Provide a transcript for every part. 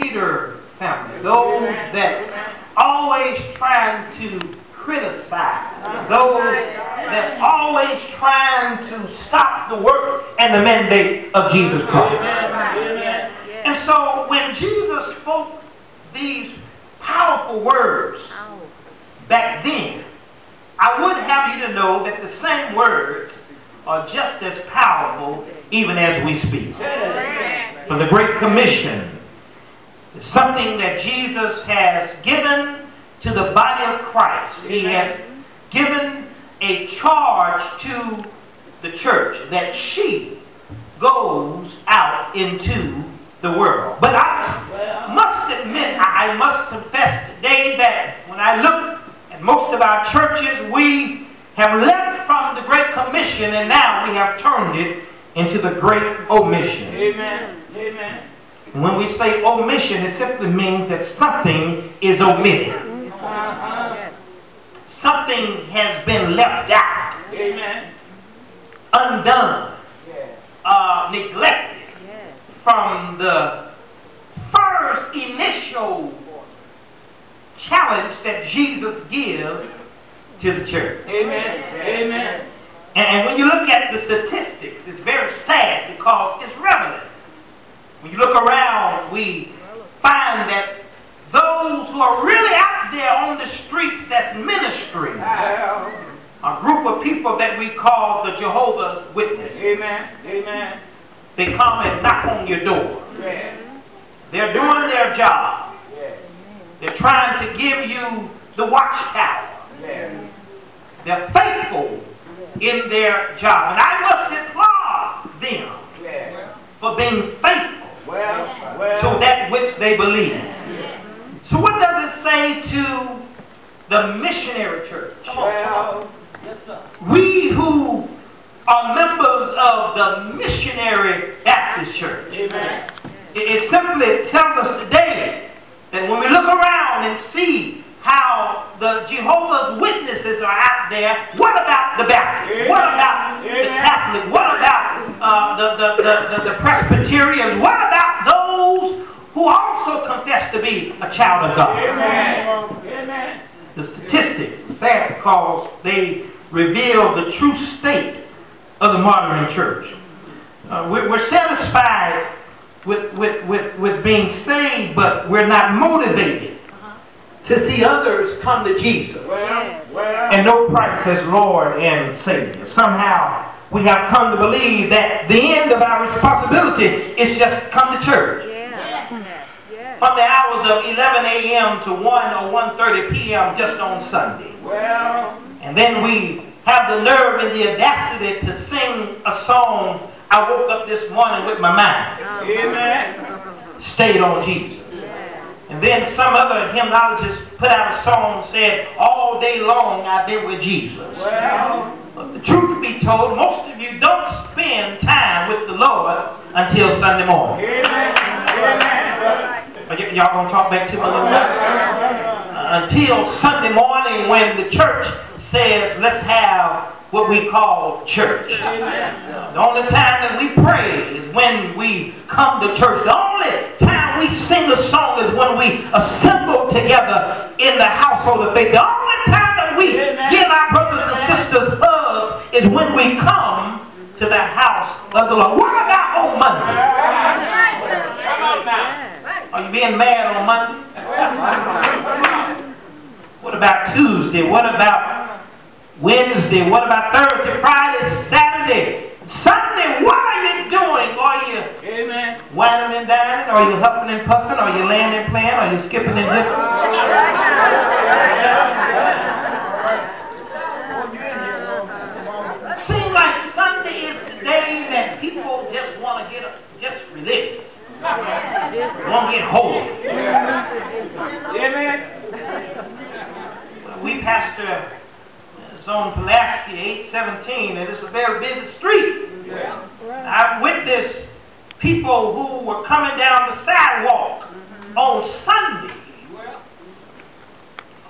Peter family, those that always trying to criticize, those that's always trying to stop the work and the mandate of Jesus Christ. And so when Jesus spoke these powerful words back then, I would have you to know that the same words are just as powerful even as we speak. For the Great Commission is something that Jesus has given to the body of Christ. He has given a charge to the church that she goes out into the world. But I must admit, I must confess today that when I look at most of our churches, we have left from the Great Commission and now we have turned it into the Great Omission. Amen. Amen. And when we say omission, it simply means that something is omitted. Something has been left out. Amen. Undone. Uh, neglected from the first initial challenge that Jesus gives to the church. Amen. Amen. And, and when you look at the statistics, it's very sad because it's relevant. When you look around, we find that those who are really out there on the streets that's ministering Well, a group of people that we call the Jehovah's Witnesses. Amen. Amen. They come and knock on your door. Yeah. They're doing their job. Yeah. They're trying to give you the watchtower. Yeah. They're faithful in their job. And I must applaud them for being faithful Well, to that which they believe. So what does it say to the missionary church? Well, We who are members of the missionary Baptist church. amen. It, it simply tells us today that when we look around and see how the Jehovah's Witnesses are out there, what about the Baptists? What about the Amen. Catholic? What about uh, the, the, the, the, the Presbyterians? What about those who also confess to be a child of God? Amen. Amen. The statistics are sad because they reveal the true state of the modern church. Uh, we're, we're satisfied with, with, with, with being saved, but we're not motivated to see others come to Jesus Well, well. and know Christ as Lord and Savior. Somehow we have come to believe that the end of our responsibility is just come to church from the hours of 11 a.m. to 1 or 1.30 p.m. just on Sunday. Well, And then we have the nerve and the audacity to sing a song I woke up this morning with my mind amen. stayed on Jesus. And then some other hymnologist put out a song and said, All day long I've been with Jesus. Well, But the truth be told, most of you don't spend time with the Lord until Sunday morning. amen. Amen. Y'all gonna talk back to me a little bit? Uh, until Sunday morning when the church says, let's have what we call church. The only time that we pray is when we come to church. The only time we sing a song is when we assemble together in the household of faith. The only time that we Amen. give our brothers and sisters hugs is when we come to the house of the Lord. What about on Monday? Are being mad on Monday? What about Tuesday? What about Wednesday? What about Thursday, Friday, Saturday, Sunday? What are you doing? Are you Amen. wining and dining? Are you huffing and puffing? Are you laying and playing? Are you skipping and dipping? Seems like Sunday is the day that people just want to get just religious. Get holy. Amen. We pastor uh, Zone Pulaski 817, and it's a very busy street. I've witnessed people who were coming down the sidewalk on Sunday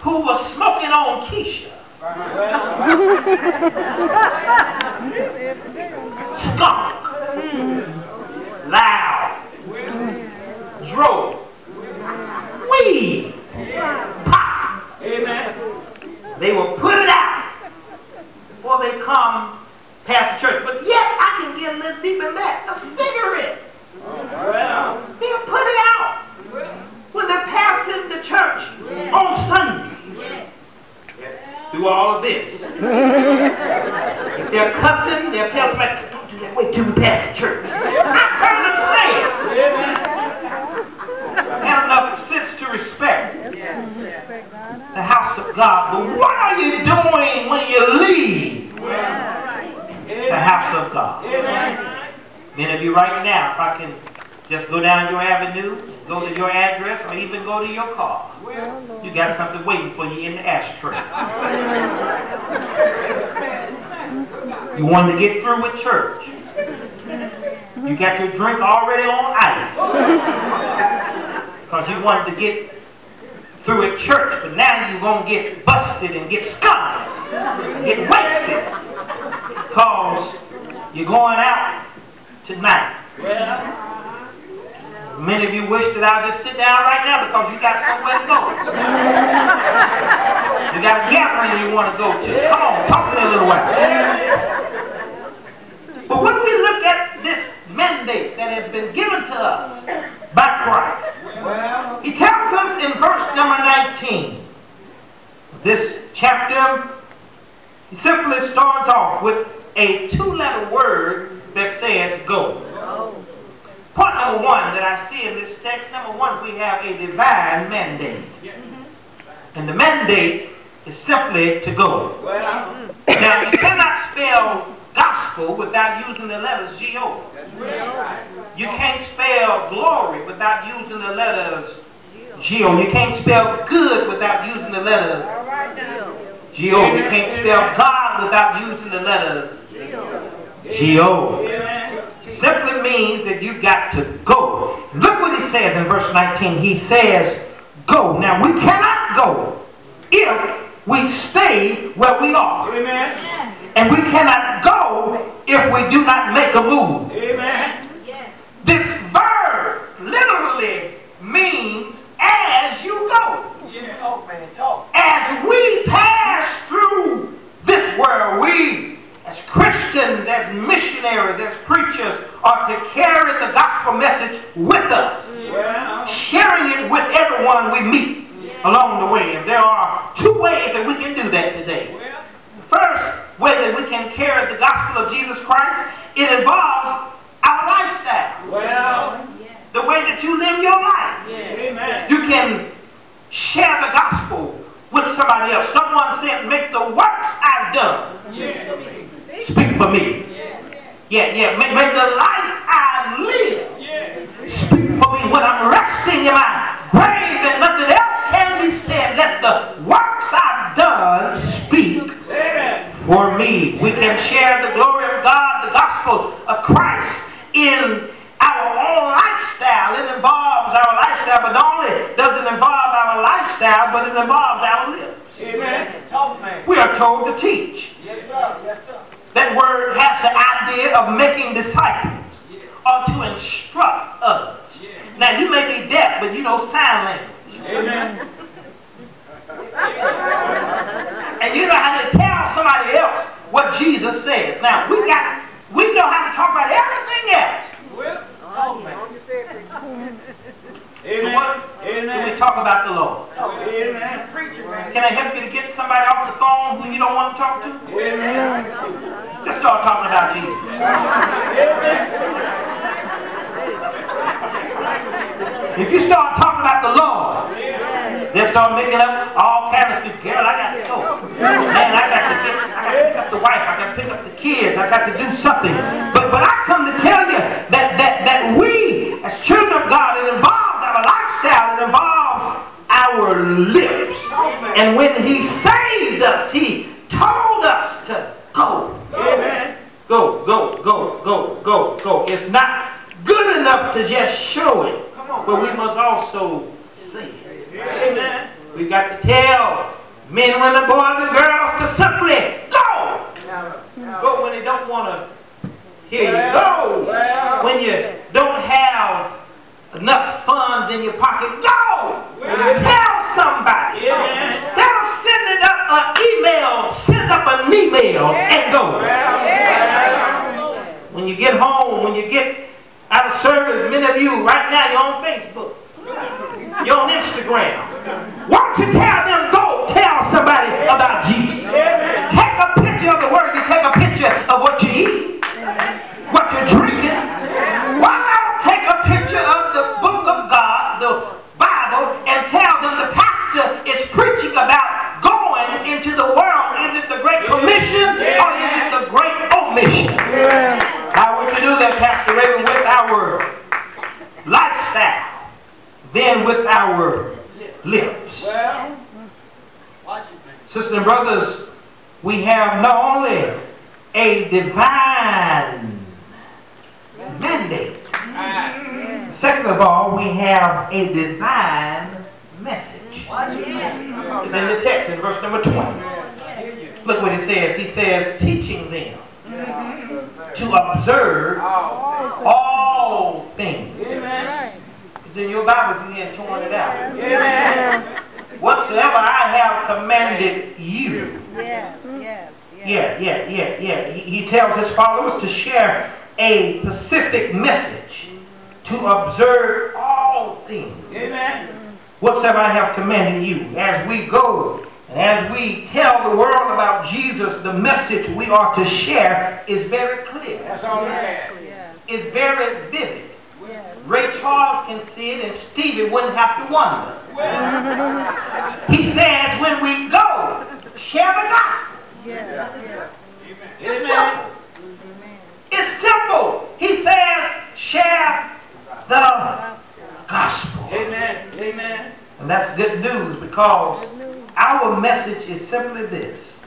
who were smoking on Keisha. Skunk grow. Pop. Amen. They will put it out before they come past the church. But yet I can get a little deeper than that. A cigarette. Now, if I can just go down your avenue, go to your address, or even go to your car, you got something waiting for you in the ashtray. You wanted to get through with church. You got your drink already on ice. Because you wanted to get through at church, but now you're going to get busted and get skunked, get wasted. Because you're going out tonight. Well, Many of you wish that I'll just sit down right now because you got somewhere to go. You got a gathering you want to go to. Come on, talk to me a little while. But when we look at this mandate that has been given to us by Christ, well, he tells us in verse number 19, this chapter, he simply starts off with a two-letter word that says go. Point number one that I see in this text, number one, we have a divine mandate. Mm-hmm. And the mandate is simply to go. well, Now, you cannot spell gospel without using the letters G-O. You can't spell glory without using the letters G-O. You can't spell good without using the letters G-O. You can't spell God without using the letters G-O. Simply means that you've got to go. Look what he says in verse 19. He says, go. Now, we cannot go if we stay where we are. Amen. And we cannot go if we do not make a move. Amen. This verb literally means as you go. Yeah. Oh, man, talk. As we pass through this world, we, as Christians, as missionaries, as preachers, are to carry the gospel message with us, Well, sharing it with everyone we meet along the way. And there are two ways that we can do that today. well, First way that we can carry the gospel of Jesus Christ, it involves our lifestyle, well, the way that you live your life. amen. You can share the gospel with somebody else. Someone said, make the works I've done Yeah. speak for me. Yeah, yeah. May, may the life I live Yeah. speak for me when I'm resting in my grave and nothing else can be said. Let the works I've done speak for me. We can share the glory of God, the gospel of Christ in our own lifestyle. It involves our lifestyle, but not only does it involve our lifestyle, but it involves our lips. Amen. We are told to teach. Yes, sir. Yes, sir. That word has the idea of making disciples or to instruct others. Now, you may be deaf, but you know sign language. Amen. And you know how to tell somebody else what Jesus says. Now, we got, we know how to talk about everything else. Well, man. Amen. what when we talk about the Lord? Amen. Can I help you to get somebody off the phone who you don't want to talk to? Amen. Start talking about Jesus. If you start talking about the Lord, they start making up all kinds of stuff. Girl, I got to go. Man, I got to get, I got to pick up the wife. I got to pick up the kids. I got to do something. But but I come to tell you that that that we as children of God, it involves our lifestyle. It involves our lips. And when He saved us, He told us to go. Amen. Go, go, go, go, It's not good enough to just show it, but we must also say it. Amen. We've got to tell men, women, boys, and girls to simply go. Go when they don't want to hear you. Go when you don't have enough funds in your pocket. Go. Tell somebody. Instead of sending up an email, send up an email and go. When you get home, when you get out of service, many of you right now you're on Facebook, you're on Instagram. Why don't tell them go tell somebody about Jesus? Take a picture of the word. You take a picture of what you eat, what you're drinking. Why not take a picture of the book of God, the Bible, and tell them the pastor is preaching about going into the world? Is it the Great Commission or is it the Great Omission? How would you do that, Pastor Raven, with our lifestyle, then with our lips? Well, watch it, man. Sisters and brothers, we have not only a divine mandate, second of all, we have a divine message. Watch it, man. It's in the text in verse number 20. I hear you. Look what it says. He says, teaching them to observe all things. Amen. It's in your Bible if you ain't torn it out. Amen. Whatsoever I have commanded you. Yes, hmm. yes, yes. Yeah, yeah, yeah, yeah. He, he tells his followers to share a specific message to observe all things. Amen. Whatsoever I have commanded you. As we go and as we tell the world about Jesus, the message we are to share is very clear. That's all we have. Yes, It's very vivid. yes. Ray Charles can see it and Stevie wouldn't have to wonder. He says when we go, share the gospel. Yes, yes. It's Amen. simple. Amen. It's simple. He says share the gospel. Amen. Amen. And that's good news because our message is simply this.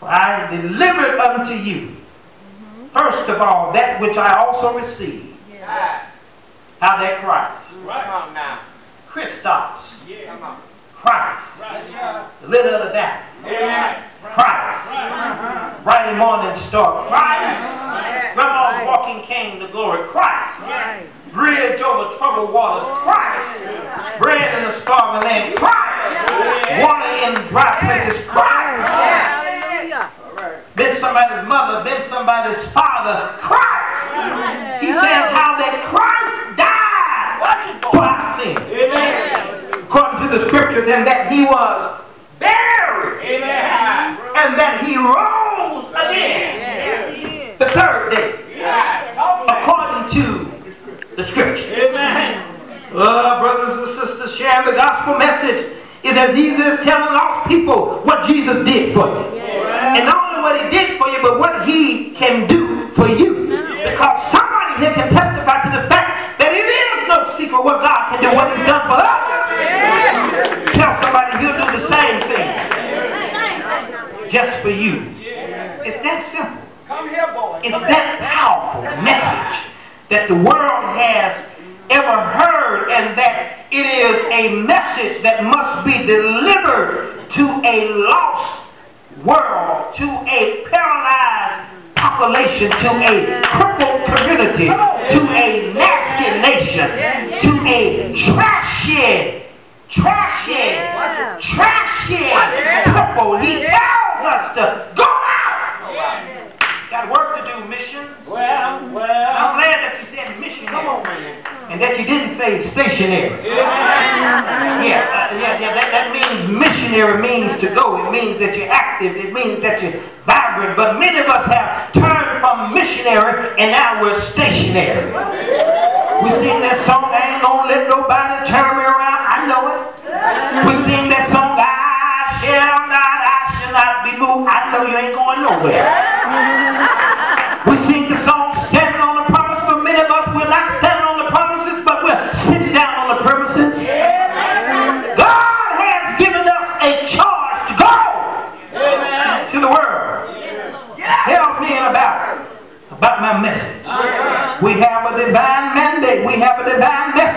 For I delivered unto you, mm-hmm. first of all, that which I also received. Ah. How that Christ, mm-hmm. Right. Come on now. Christos, Yeah. Come on. Christ, Right. The little of that, Amen. Christ, Uh-huh. bright morning star, Christ, grandma's walking cane, the glory, Christ, bridge over troubled waters, oh, Christ, bread in the starving land, Christ, water in dry places, Christ, Hallelujah. All right. then somebody's mother, then somebody's father, Christ. He says how that Christ died for our sin. Amen. According to the scriptures, and that he was buried, Amen. and that he rose again Yes, he did. the third day, Yes. according to the scriptures. Amen. Uh, brothers and sisters, sharing the gospel message is as easy as telling lost people what Jesus did for you. And not only what he did for you, but what he can do for you. Because somebody here can testify to the fact that it is no secret what God can do, what he's done for others. Tell somebody he'll do the same thing just for you. It's that simple. Come here, boy. It's that powerful message that the world has ever heard, and that it is a message that must be delivered to a lost world, to a paralyzed population, to a crippled community, to a nasty nation, to a trashy, trashy, trashy people. He tells us to go out. Got work to do, mission. Well, well. glad that you said missionary. Come on, man. And that you didn't say stationary. Amen. Yeah, uh, yeah, yeah. That, that means missionary means to go. It means that you're active. It means that you're vibrant. But many of us have turned from missionary and now we're stationary. We sing that song, I ain't gonna let nobody turn me around. I know it. We sing that song, I shall not, I shall not be moved. I know you ain't going nowhere.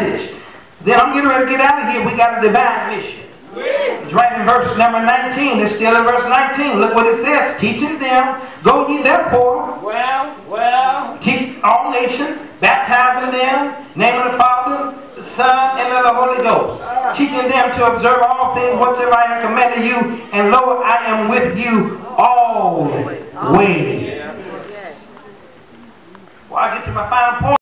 Message. Then I'm getting ready to get out of here. We got a divine mission. It's right in verse number 19. It's still in verse 19. Look what it says. Teaching them, go ye therefore, Well, well. teach all nations, baptizing them, name of the Father, the Son, and of the Holy Ghost, teaching them to observe all things whatsoever I have commanded you, and lo, I am with you all always. Yes. Before I get to my final point.